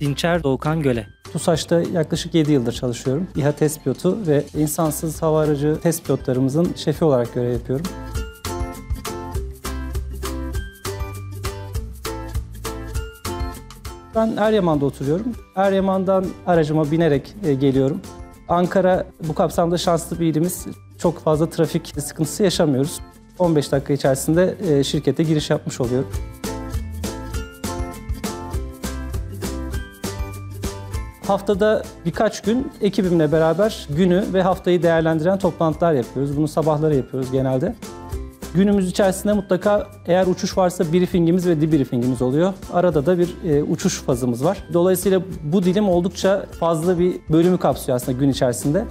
Dinçer Doğukan Göle. TUSAŞ'ta yaklaşık 7 yıldır çalışıyorum. İHA test pilotu ve insansız hava aracı test pilotlarımızın şefi olarak görev yapıyorum. Ben Eryaman'da oturuyorum. Eryaman'dan aracıma binerek e, geliyorum. Ankara bu kapsamda şanslı bir ilimiz. Çok fazla trafik sıkıntısı yaşamıyoruz. 15 dakika içerisinde e, şirkete giriş yapmış oluyorum. Haftada birkaç gün ekibimle beraber günü ve haftayı değerlendiren toplantılar yapıyoruz. Bunu sabahları yapıyoruz genelde. Günümüz içerisinde mutlaka eğer uçuş varsa briefingimiz ve debriefingimiz oluyor. Arada da bir e, uçuş fazımız var. Dolayısıyla bu dilim oldukça fazla bir bölümü kapsıyor aslında gün içerisinde.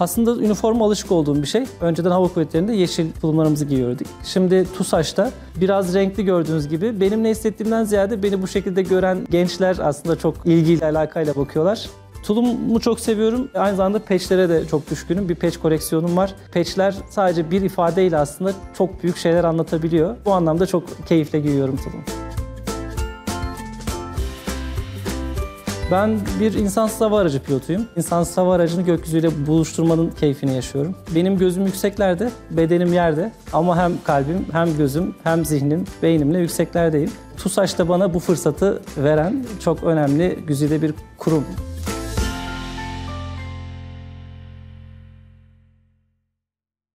Aslında üniforma alışık olduğum bir şey. Önceden hava kuvvetlerinde yeşil tulumlarımızı giyiyorduk. Şimdi TUSAŞ'ta biraz renkli gördüğünüz gibi benim ne hissettiğimden ziyade beni bu şekilde gören gençler aslında çok ilgiyle, alakayla bakıyorlar. Tulumu çok seviyorum. Aynı zamanda peçlere de çok düşkünüm. Bir peç koleksiyonum var. Peçler sadece bir ifadeyle aslında çok büyük şeyler anlatabiliyor. Bu anlamda çok keyifle giyiyorum tulumu. Ben bir insansız hava aracı pilotuyum. İnsansız hava aracını gökyüzüyle buluşturmanın keyfini yaşıyorum. Benim gözüm yükseklerde, bedenim yerde ama hem kalbim, hem gözüm, hem zihnim, beynimle yükseklerdeyim. TUSAŞ da bana bu fırsatı veren çok önemli, güzide bir kurum.